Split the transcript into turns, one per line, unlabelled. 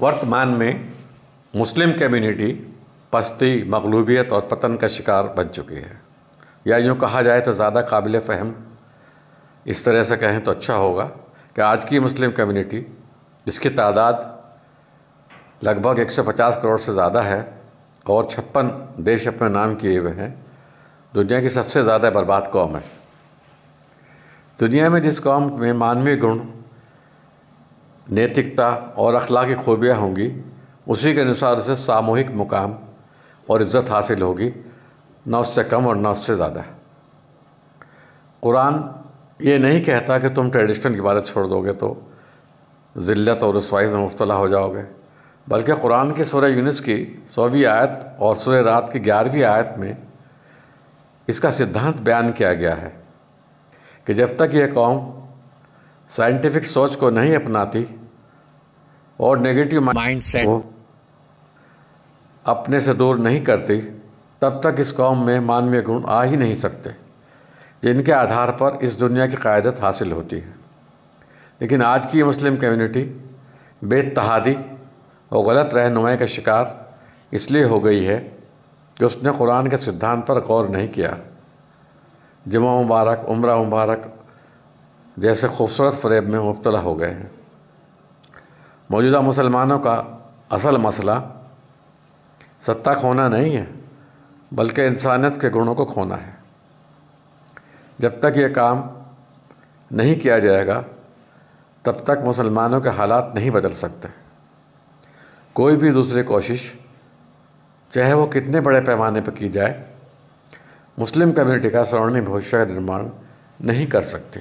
ورتمان میں مسلم کمیونٹی پستی، مغلوبیت اور پتن کا شکار بن چکی ہے۔ یا یوں کہا جائے تو زیادہ قابل فہم۔ اس طرح سے کہیں تو اچھا ہوگا کہ آج کی مسلم کمیونٹی، جس کی تعداد لگ بھگ ایک سو پچاس کروڑ سے زیادہ ہے اور چھپن دیش اپنے نام کیے ہوئے ہیں، دنیا کی سب سے زیادہ برباد قوم ہے۔ دنیا میں جس قوم میں مانوی گن نیتکتا اور اخلاقی خوبیاں ہوں گی، اسی کے انوسار اسے ساموہک مقام اور عزت حاصل ہوگی، نہ اس سے کم اور نہ اس سے زیادہ۔ قرآن یہ نہیں کہتا کہ تم ٹریڈیشنل عبادت چھوڑ دو گے تو ذلت اور رسوائی میں مبتلا ہو جاؤ گے، بلکہ قرآن کی سورہ یونس کی سوویں آیت اور سورہ رات کی گیارہویں آیت میں اس کا سدھانت بیان کیا گیا ہے کہ جب تک یہ قوم سائنٹیفک سوچ کو نہیں اپناتی اور نیگیٹیو مائنڈ سیٹ کو اپنے سے دور نہیں کرتی تب تک اس قوم میں مانوی گن آ ہی نہیں سکتے جن کے آدھار پر اس دنیا کی قیادت حاصل ہوتی ہے۔ لیکن آج کی مسلم کمیونٹی بے تحادی اور غلط رہنمائی کا شکار اس لیے ہو گئی ہے کہ اس نے قرآن کے سدھانت پر غور نہیں کیا۔ جمعہ مبارک عمرہ مبارک جیسے خوبصورت فریب میں مبتلا ہو گئے ہیں۔ موجودہ مسلمانوں کا اصل مسئلہ ستہ کھونا نہیں ہے، بلکہ انسانیت کے گڑوں کو کھونا ہے۔ جب تک یہ کام نہیں کیا جائے گا، تب تک مسلمانوں کے حالات نہیں بدل سکتے۔ کوئی بھی دوسری کوشش، چاہے وہ کتنے بڑے پیمانے پر کی جائے، مسلم کمیونٹی کا سرونی بھوشیہ کا نرمان نہیں کر سکتی۔